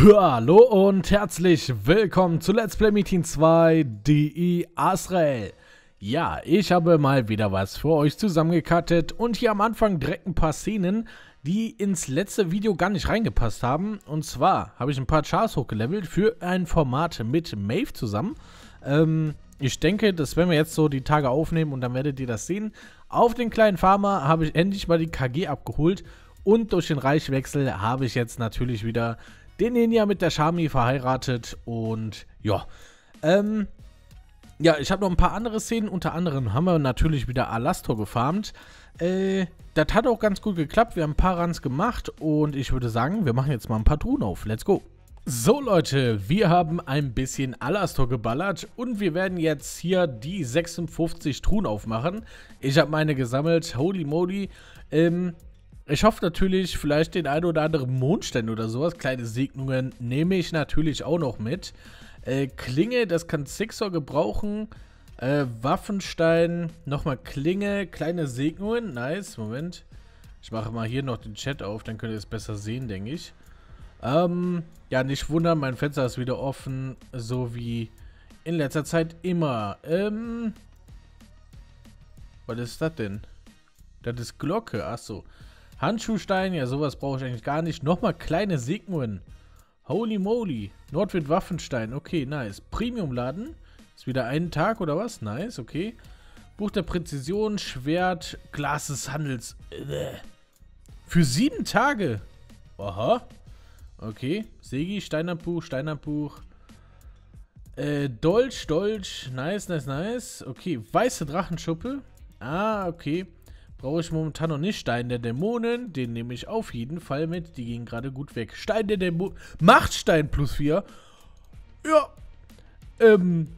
Hallo und herzlich willkommen zu Let's Play Meeting 2 DI Asrael. Ja, ich habe mal wieder was für euch zusammengekattet und hier am Anfang direkt ein paar Szenen, die ins letzte Video gar nicht reingepasst haben. Und zwar habe ich ein paar Chars hochgelevelt für ein Format mit Maeve zusammen. Ähm, ich denke, das werden wir jetzt so die Tage aufnehmen und dann werdet ihr das sehen. Auf den kleinen Farmer habe ich endlich mal die KG abgeholt und durch den Reichwechsel habe ich jetzt natürlich wieder den Ninja mit der Shami verheiratet und ja. Ähm, ja, ich habe noch ein paar andere Szenen. Unter anderem haben wir natürlich wieder Alastor gefarmt. Äh, das hat auch ganz gut geklappt. Wir haben ein paar Runs gemacht und ich würde sagen, wir machen jetzt mal ein paar Truhen auf. Let's go. So Leute, wir haben ein bisschen Alastor geballert und wir werden jetzt hier die 56 Truhen aufmachen. Ich habe meine gesammelt, holy moly. Ähm, ich hoffe natürlich, vielleicht den ein oder anderen Mondstein oder sowas. Kleine Segnungen nehme ich natürlich auch noch mit. Äh, Klinge, das kann Sixor gebrauchen. Äh, Waffenstein, nochmal Klinge, kleine Segnungen. Nice, Moment. Ich mache mal hier noch den Chat auf, dann könnt ihr es besser sehen, denke ich. Ähm, ja, nicht wundern, mein Fenster ist wieder offen, so wie in letzter Zeit immer. Ähm, was ist das denn? Das ist Glocke, achso. Handschuhstein, ja sowas brauche ich eigentlich gar nicht. Nochmal kleine Segnungen. Holy moly. Nordwind Waffenstein, okay, nice. Premium-Laden. Ist wieder ein Tag oder was? Nice, okay. Buch der Präzision, Schwert, Glas des Handels. Äh. Für sieben Tage. Aha. Okay. Segi, Steinerbuch, Steinerbuch. Äh, Dolch, Dolch. Nice, nice, nice. Okay. Weiße Drachenschuppe. Ah, okay. Brauche ich momentan noch nicht. Stein der Dämonen, den nehme ich auf jeden Fall mit. Die gehen gerade gut weg. Stein der Dämonen. Machtstein plus 4. Ja. Ähm,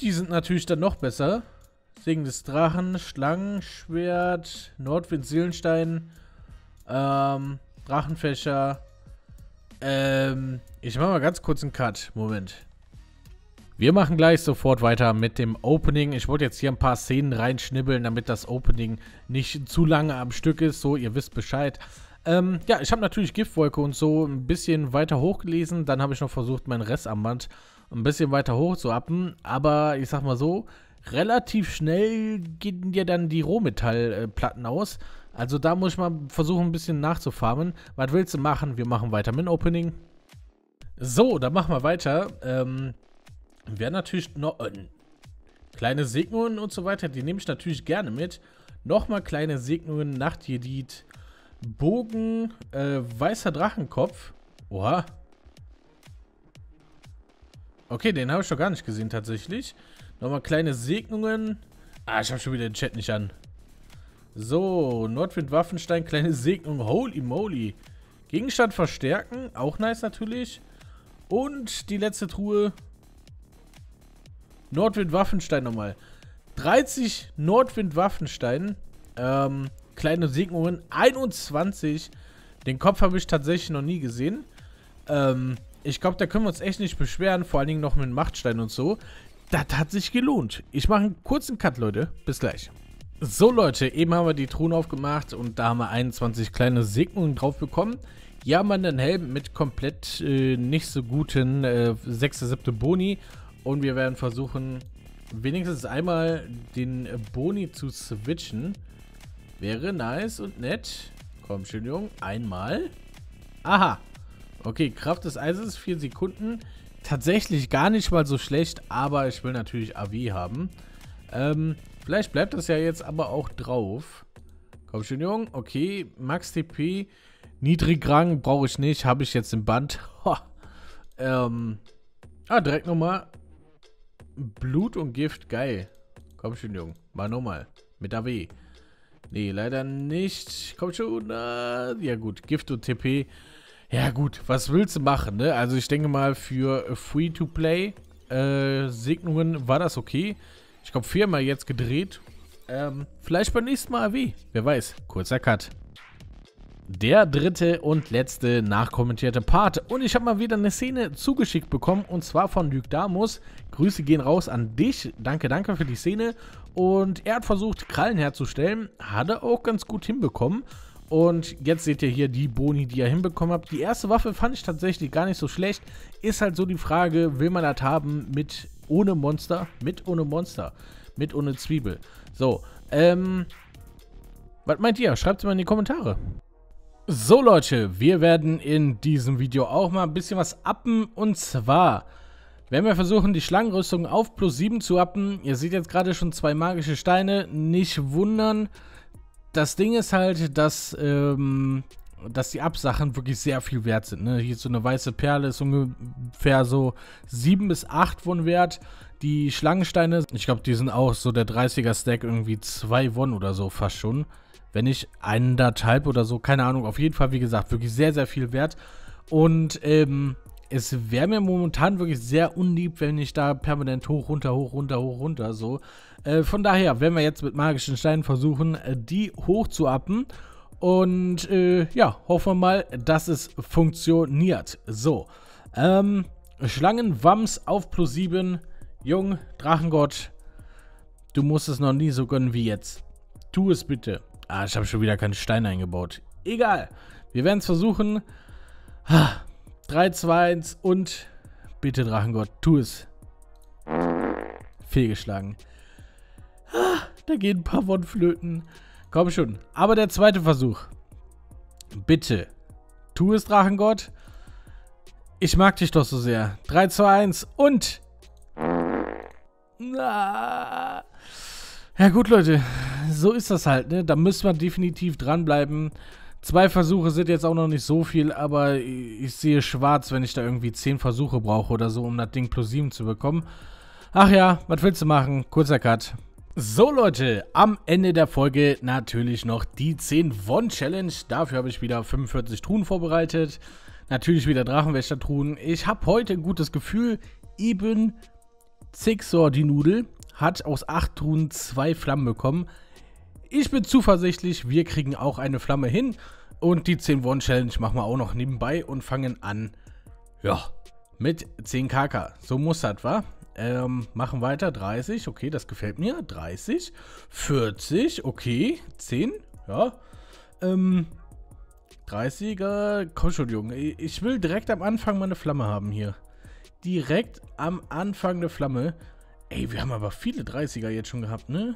die sind natürlich dann noch besser. Segen des Drachen, Schlangenschwert, Nordwind, Seelenstein, ähm, Drachenfächer. Ähm, ich mache mal ganz kurz einen Cut. Moment. Wir machen gleich sofort weiter mit dem Opening. Ich wollte jetzt hier ein paar Szenen reinschnibbeln, damit das Opening nicht zu lange am Stück ist. So, ihr wisst Bescheid. Ähm, ja, ich habe natürlich Giftwolke und so ein bisschen weiter hochgelesen. Dann habe ich noch versucht, mein Restarmband ein bisschen weiter hoch zu appen. Aber ich sag mal so, relativ schnell gehen dir dann die Rohmetallplatten aus. Also da muss ich mal versuchen, ein bisschen nachzufarmen. Was willst du machen? Wir machen weiter mit dem Opening. So, dann machen wir weiter. Ähm, Wäre natürlich noch... Äh, kleine Segnungen und so weiter, die nehme ich natürlich gerne mit. Nochmal kleine Segnungen, Nachtjedid, Bogen, äh, weißer Drachenkopf. Oha. Okay, den habe ich doch gar nicht gesehen tatsächlich. Nochmal kleine Segnungen. Ah, ich habe schon wieder den Chat nicht an. So, Nordwind Waffenstein, kleine Segnung. Holy moly. Gegenstand verstärken, auch nice natürlich. Und die letzte Truhe, Nordwind Waffenstein nochmal. 30 Nordwind Waffenstein. Ähm, kleine Segnungen. 21. Den Kopf habe ich tatsächlich noch nie gesehen. Ähm, ich glaube, da können wir uns echt nicht beschweren. Vor allen Dingen noch mit Machtstein und so. Das hat sich gelohnt. Ich mache einen kurzen Cut, Leute. Bis gleich. So, Leute, eben haben wir die Truhen aufgemacht und da haben wir 21 kleine Segnungen drauf bekommen. Hier haben wir einen Helm mit komplett äh, nicht so guten äh, 6. 7. Boni und wir werden versuchen, wenigstens einmal den Boni zu switchen. Wäre nice und nett. Komm schön, Jung. Einmal. Aha. Okay, Kraft des Eises, 4 Sekunden. Tatsächlich gar nicht mal so schlecht, aber ich will natürlich AW haben. Ähm, vielleicht bleibt das ja jetzt aber auch drauf. Komm schön, Jung. Okay, Max TP. Niedrigrang brauche ich nicht, habe ich jetzt im Band. Ähm, ah, direkt nochmal Blut und Gift, geil. Komm schon, Jung. Mal nochmal. Mit AW. Nee, leider nicht. Komm schon. Na, ja gut, Gift und TP. Ja gut, was willst du machen, ne? Also ich denke mal, für Free-to-Play äh, Segnungen war das okay. Ich glaube, viermal jetzt gedreht. Ähm, vielleicht beim nächsten Mal AW. Wer weiß. Kurzer Cut der dritte und letzte nachkommentierte Part. Und ich habe mal wieder eine Szene zugeschickt bekommen und zwar von Luke Damus. Grüße gehen raus an dich. Danke, danke für die Szene. Und er hat versucht, Krallen herzustellen. Hat er auch ganz gut hinbekommen. Und jetzt seht ihr hier die Boni, die ihr hinbekommen habt. Die erste Waffe fand ich tatsächlich gar nicht so schlecht. Ist halt so die Frage, will man das haben mit ohne Monster? Mit ohne Monster. Mit ohne Zwiebel. So, ähm... Was meint ihr? Schreibt es mal in die Kommentare. So Leute, wir werden in diesem Video auch mal ein bisschen was appen. Und zwar werden wir versuchen, die Schlangenrüstung auf plus 7 zu appen. Ihr seht jetzt gerade schon zwei magische Steine. Nicht wundern das Ding ist halt, dass, ähm, dass die Absachen wirklich sehr viel wert sind. Ne? Hier so eine weiße Perle ist ungefähr so 7 bis 8 von Wert. Die Schlangensteine, ich glaube, die sind auch so der 30er-Stack irgendwie 2 Won oder so fast schon. Wenn nicht anderthalb oder so, keine Ahnung. Auf jeden Fall, wie gesagt, wirklich sehr, sehr viel wert. Und ähm, es wäre mir momentan wirklich sehr unlieb, wenn ich da permanent hoch, runter, hoch, runter, hoch, runter so. Äh, von daher werden wir jetzt mit magischen Steinen versuchen, äh, die hoch zu appen. Und äh, ja, hoffen wir mal, dass es funktioniert. So, ähm, Schlangenwams auf plus 7. Jung, Drachengott, du musst es noch nie so gönnen wie jetzt. Tu es bitte. Ah, ich habe schon wieder keinen Stein eingebaut. Egal, wir werden es versuchen. Ha. 3, 2, 1 und bitte Drachengott, tu es. Fehlgeschlagen. Ah, da gehen ein paar Wondflöten. Komm schon. Aber der zweite Versuch. Bitte. Tu es, Drachengott. Ich mag dich doch so sehr. 3, 2, 1 und... Na. Ja gut, Leute. So ist das halt, ne? Da müssen wir definitiv dranbleiben. Zwei Versuche sind jetzt auch noch nicht so viel, aber ich sehe schwarz, wenn ich da irgendwie zehn Versuche brauche oder so, um das Ding plus sieben zu bekommen. Ach ja, was willst du machen? Kurzer Cut. So Leute, am Ende der Folge natürlich noch die 10 Won-Challenge. Dafür habe ich wieder 45 Truhen vorbereitet. Natürlich wieder Drachenwächter-Truhen. Ich habe heute ein gutes Gefühl. Eben Zixor, die Nudel, hat aus 8 Truhen 2 Flammen bekommen. Ich bin zuversichtlich, wir kriegen auch eine Flamme hin. Und die 10 One Challenge machen wir auch noch nebenbei und fangen an, ja, mit 10 KK. So muss das, wa? Ähm, machen weiter, 30, okay, das gefällt mir. 30, 40, okay, 10, ja. Ähm, 30er, komm schon, Junge. Ich will direkt am Anfang mal eine Flamme haben hier. Direkt am Anfang eine Flamme. Ey, wir haben aber viele 30er jetzt schon gehabt, ne?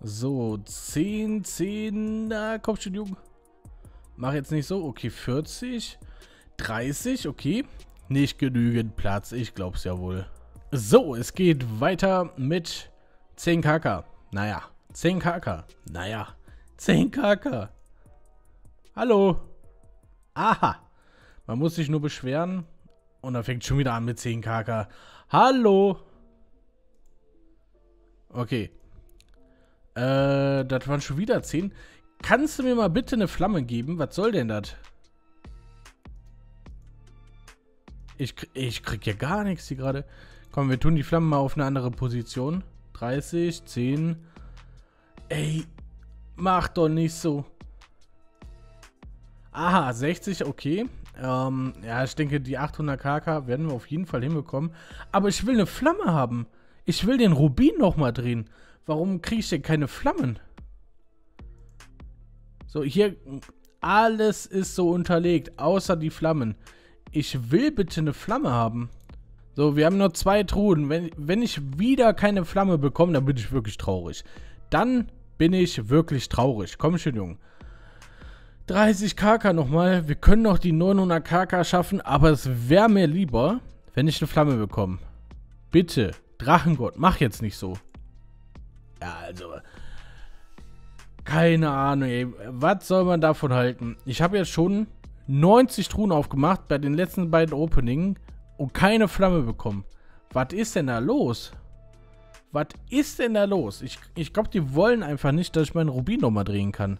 So, 10, 10, na, komm schon, Junge. Mach jetzt nicht so. Okay, 40, 30, okay. Nicht genügend Platz, ich glaub's ja wohl. So, es geht weiter mit 10 KK. Naja, 10 KK. Naja, 10 KK. Hallo. Aha. Man muss sich nur beschweren. Und dann fängt schon wieder an mit 10 KK. Hallo. Okay, äh, das waren schon wieder 10. Kannst du mir mal bitte eine Flamme geben? Was soll denn das? Ich, ich krieg ja gar nichts hier gerade. Komm, wir tun die Flammen mal auf eine andere Position. 30, 10. Ey, mach doch nicht so. Aha, 60, okay. Ähm, ja, ich denke, die 800 KK werden wir auf jeden Fall hinbekommen. Aber ich will eine Flamme haben. Ich will den Rubin nochmal drehen. Warum kriege ich denn keine Flammen? So, hier, alles ist so unterlegt, außer die Flammen. Ich will bitte eine Flamme haben. So, wir haben nur zwei Truhen. Wenn, wenn ich wieder keine Flamme bekomme, dann bin ich wirklich traurig. Dann bin ich wirklich traurig. Komm schon, Junge. 30 KK nochmal. Wir können noch die 900 KK schaffen, aber es wäre mir lieber, wenn ich eine Flamme bekomme. Bitte, Drachengott, mach jetzt nicht so. Ja, also. Keine Ahnung, ey. Was soll man davon halten? Ich habe jetzt schon 90 Truhen aufgemacht bei den letzten beiden Openingen und keine Flamme bekommen. Was ist denn da los? Was ist denn da los? Ich, ich glaube, die wollen einfach nicht, dass ich meinen Rubin nochmal drehen kann.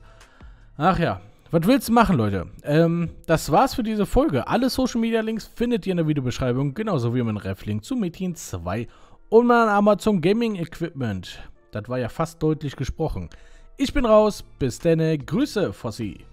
Ach ja. Was willst du machen, Leute? Ähm, das war's für diese Folge. Alle Social Media Links findet ihr in der Videobeschreibung, genauso wie mein Ref-Link zu Metin 2 und mein Amazon Gaming Equipment. Das war ja fast deutlich gesprochen. Ich bin raus. Bis denne. Grüße, Fossi.